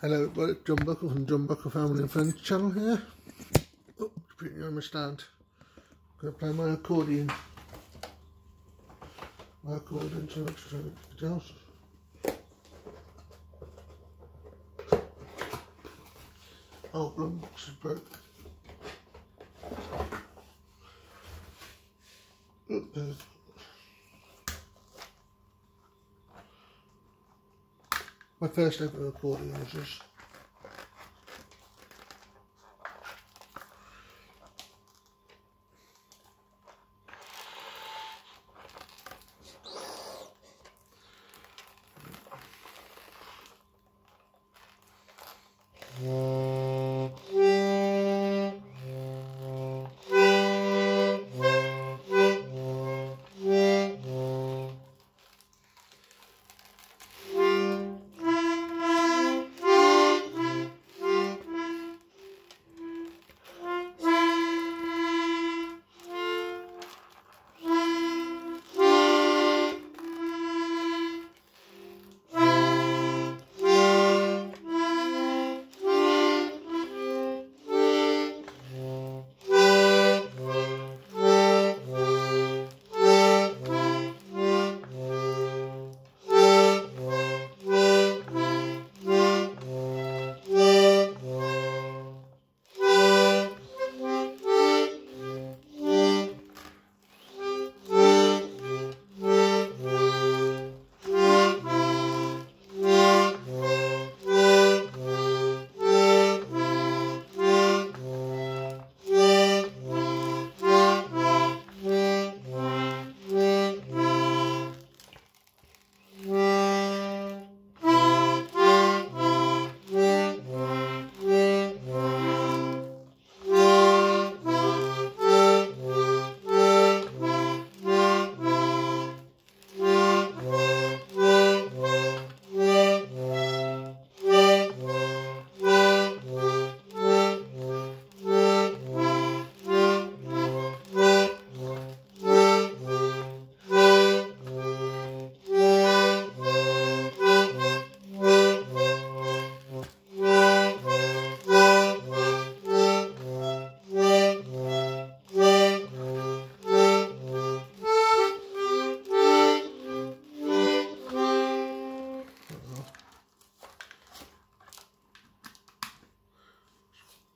Hello, everybody. John Buckle from John Buckle Family and Friends channel here. Oh, you on my stand. I'm going to play my accordion. My accordion so much for anything else. Oh, bloom box is broke. Oh, Look, My first ever accordion was this.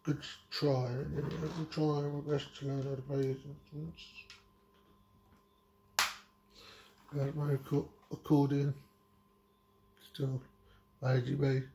Good try. We'll try best to learn how to play. Got my accordion, still AGB.